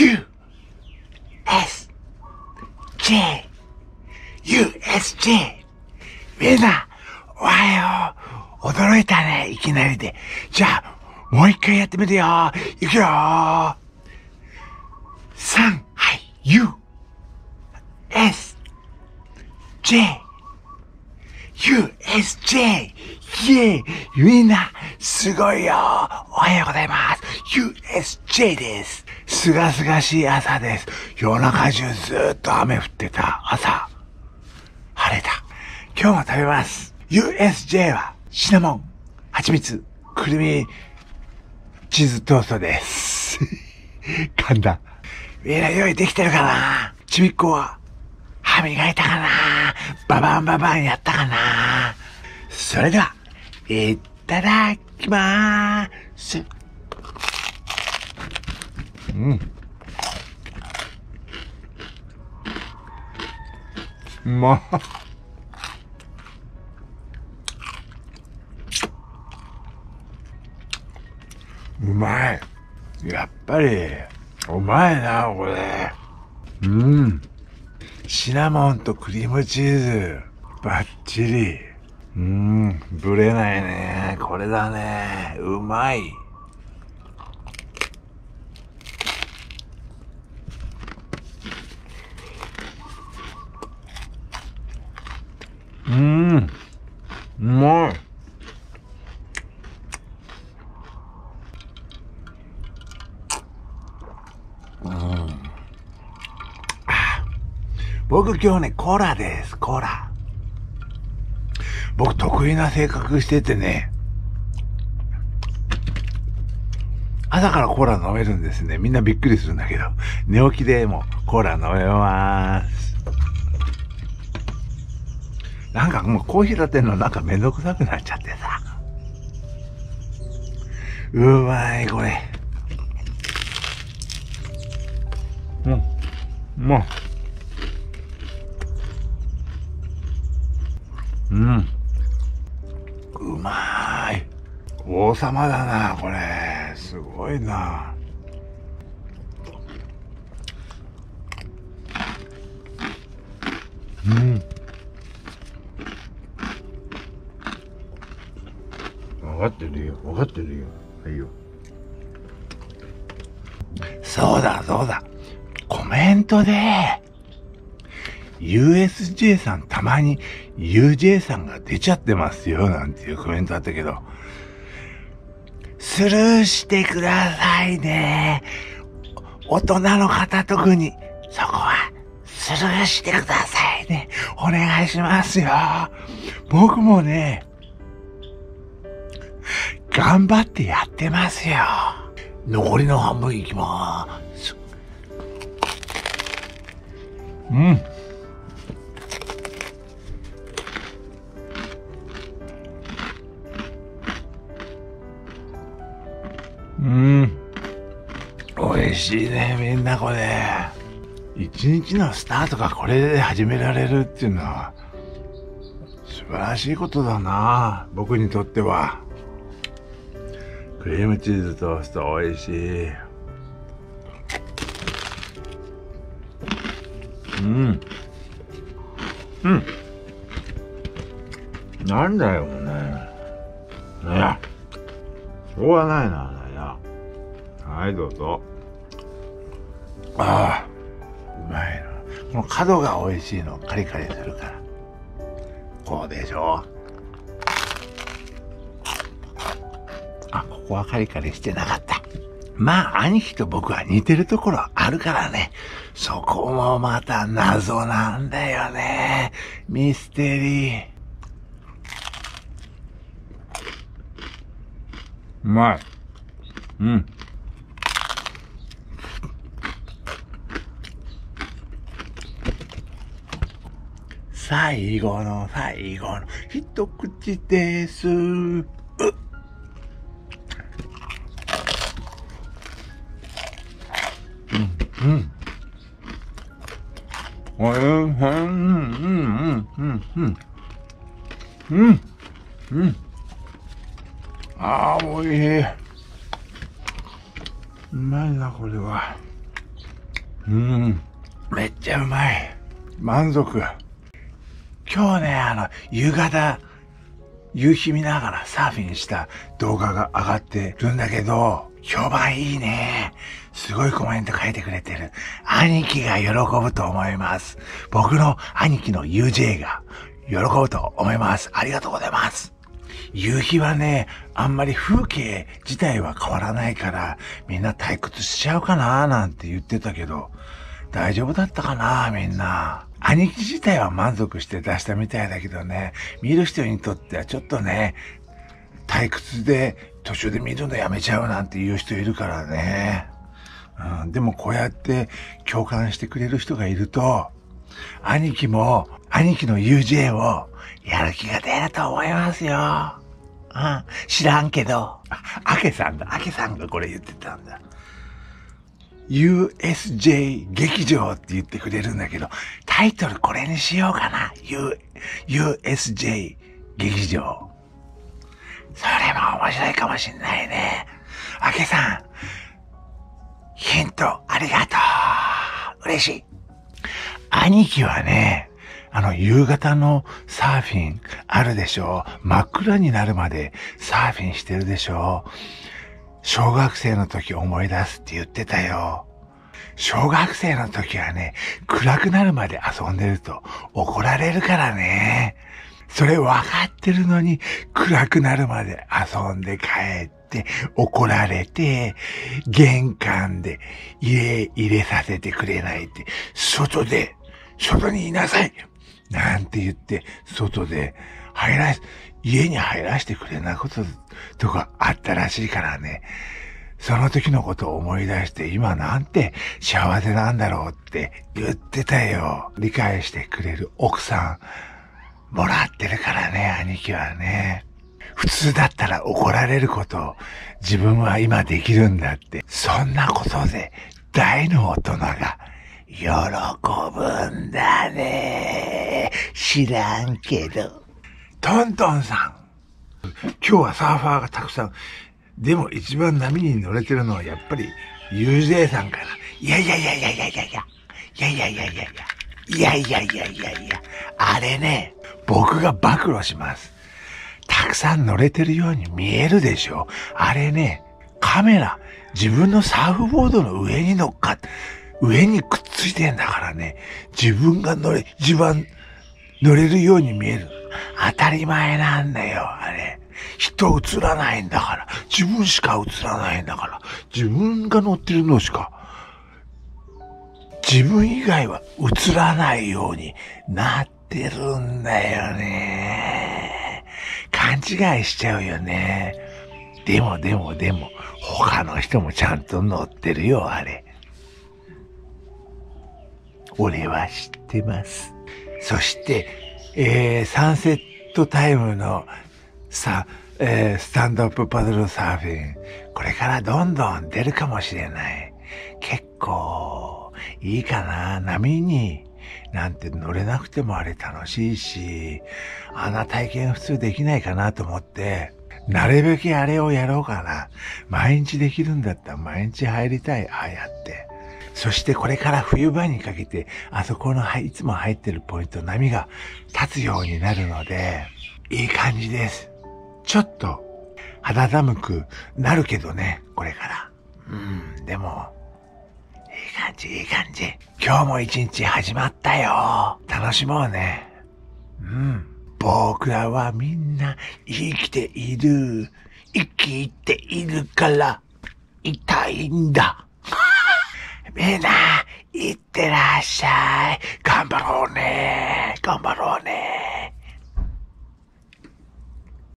U, S, J, USJ。みんな、おはよう。驚いたね、いきなりで。じゃあ、もう一回やってみるよ。いくよ。3、はい、U, S, J, USJ! イェイみんな、すごいよおはようございます !USJ ですすがすがしい朝です。夜中中ずっと雨降ってた朝。晴れた。今日も食べます。USJ はシナモン、蜂蜜、くるみ、チーズトーストです。噛んだ。みんな用意できてるかなちびっこは歯磨いたかなババンババンやったかなそれでは、いただきまーす。うん。うまうまい。やっぱり、うまいな、これ。うん。シナモンとクリームチーズ。バッチリ。うん、ぶれないね。これだね。うまい。うん、うまい。僕今日ね、コーラです、コーラ。僕得意な性格しててね、朝からコーラ飲めるんですね。みんなびっくりするんだけど、寝起きでもコーラ飲めます。なんかもうコーヒー立てるのなんかめんどくさくなっちゃってさ。うまい、これ。うん。もう。うん。うまい。王様だな、これ。すごいな。かってるよ。分かってるよ。はいよ。そうだ、そうだ。コメントで、USJ さんたまに UJ さんが出ちゃってますよなんていうコメントあったけど、スルーしてくださいね。大人の方特に、そこはスルーしてくださいね。お願いしますよ。僕もね、頑張ってやってますよ。残りの半分いきまーす。うん。うん。美味しいね、みんなこれ。一日のスタートがこれで始められるっていうのは、素晴らしいことだな僕にとっては。クリームチーズトースト美味しい。うん。うん。なんだよ、ね。ねしょうがないな。はいどうぞああうまいなこの角が美味しいのカリカリするからこうでしょここはカリカリしてなかったまあ兄貴と僕は似てるところあるからねそこもまた謎なんだよねミステリーうまい。うん。最後の最後の一口です。うん。うん。うん。うん。うん。うん。うん。うん。ああおいしいうまいなこれはうん。めっちゃうまい。満足。今日ね、あの、夕方、夕日見ながらサーフィンした動画が上がってるん。だけど、評判いいね。すごいコメント書いてくれてる。兄貴が喜ぶと思います。僕の兄貴の UJ が喜ぶと思います。ありがとうございます。夕日はね、あんまり風景自体は変わらないから、みんな退屈しちゃうかなーなんて言ってたけど、大丈夫だったかなみんな。兄貴自体は満足して出したみたいだけどね、見る人にとってはちょっとね、退屈で途中で見るのやめちゃうなんて言う人いるからね。うん、でもこうやって共感してくれる人がいると、兄貴も、兄貴の UJ をやる気が出ると思いますよ。うん、知らんけど。あ、アケさんだ。アケさんがこれ言ってたんだ。USJ 劇場って言ってくれるんだけど、タイトルこれにしようかな。U、USJ 劇場。それも面白いかもしんないね。あけさん、ヒントありがとう。嬉しい。兄貴はね、あの、夕方のサーフィンあるでしょ真っ暗になるまでサーフィンしてるでしょ小学生の時思い出すって言ってたよ。小学生の時はね、暗くなるまで遊んでると怒られるからね。それ分かってるのに暗くなるまで遊んで帰って怒られて、玄関で家入れさせてくれないって、外で、外にいなさいなんて言って、外で入らし、家に入らせてくれないこととかあったらしいからね。その時のことを思い出して今なんて幸せなんだろうって言ってたよ。理解してくれる奥さんもらってるからね、兄貴はね。普通だったら怒られることを自分は今できるんだって。そんなことで大の大人が喜ぶんだね。知らんけど。トントンさん。今日はサーファーがたくさん。でも一番波に乗れてるのはやっぱり UJ さんかな。いやいやいやいやいやいやいや。いやいやいやいやいや。いやいやいやいやいや。あれね、僕が暴露します。たくさん乗れてるように見えるでしょあれね、カメラ、自分のサーフボードの上に乗っかって、上にくっついてんだからね、自分が乗れ、一番乗れるように見える。当たり前なんだよ、あれ。人映らないんだから。自分しか映らないんだから。自分が乗ってるのしか。自分以外は映らないようになってるんだよね。勘違いしちゃうよね。でもでもでも、他の人もちゃんと乗ってるよ、あれ。俺は知ってます。そして、えー、サンセットタイムのさ、えー、スタンドアップパドルサーフィン。これからどんどん出るかもしれない。結構、いいかな。波になんて乗れなくてもあれ楽しいし、あんな体験普通できないかなと思って、なるべくあれをやろうかな。毎日できるんだったら毎日入りたい。ああやって。そしてこれから冬場にかけて、あそこのいつも入ってるポイント、波が立つようになるので、いい感じです。ちょっと肌寒くなるけどね、これから。うん、でも、い感じ、いい感じ。今日も一日始まったよ。楽しもうね。うん。僕らはみんな生きている。生きているから、痛いんだ。みんな、いってらっしゃい。頑張ろうね。頑張ろうね。